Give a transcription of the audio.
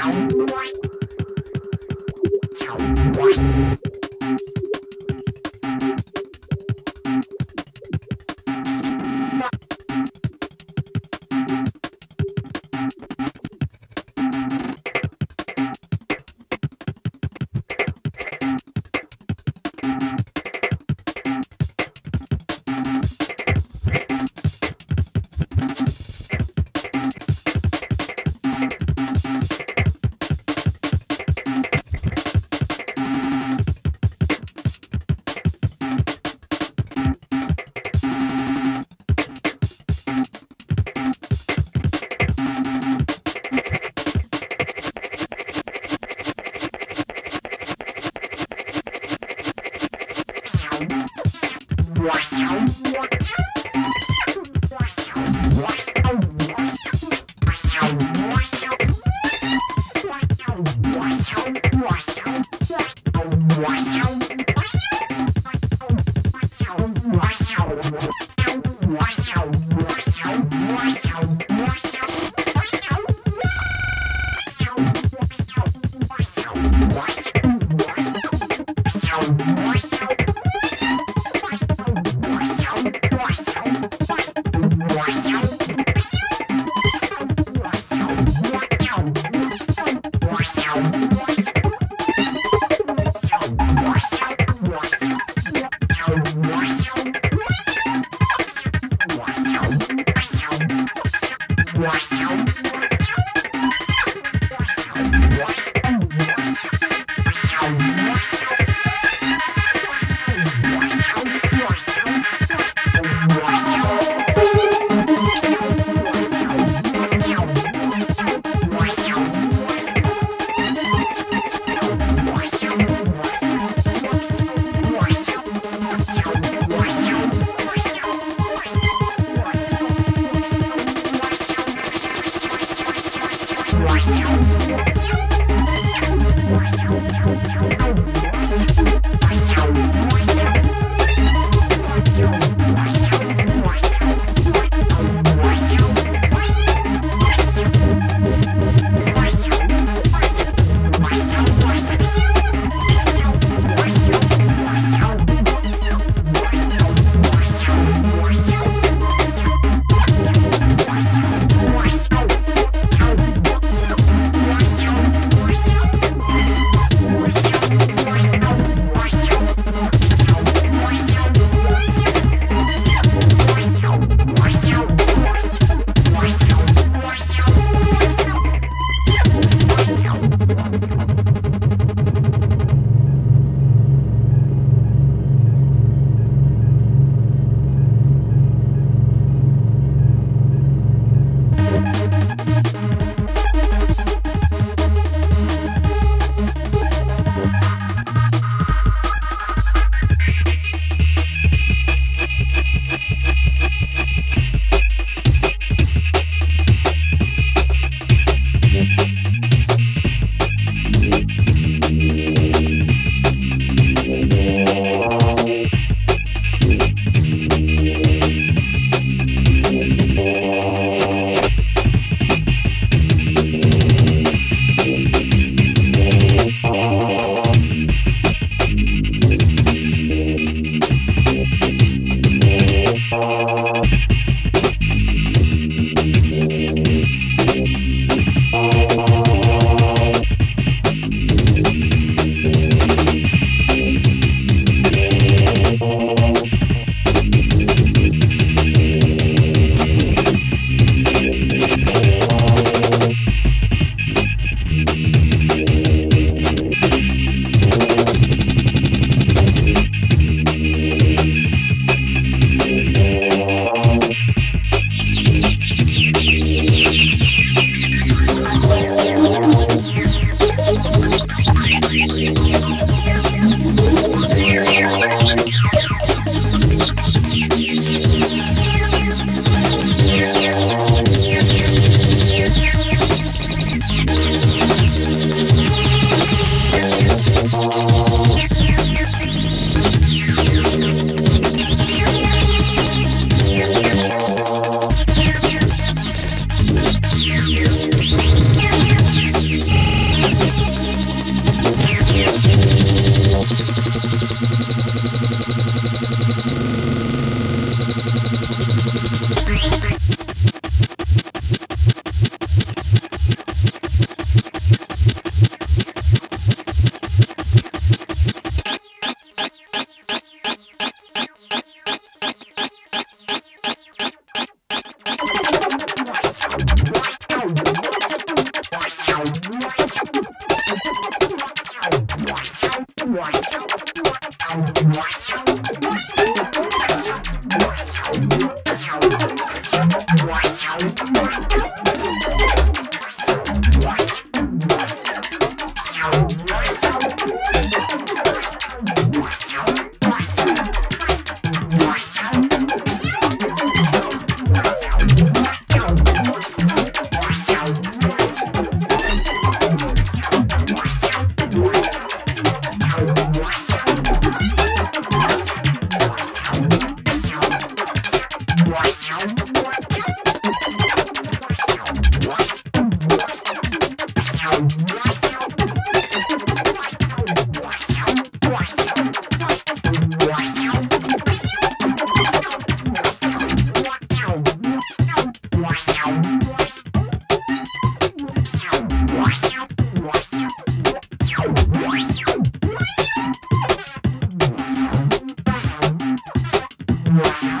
Wow. Wow.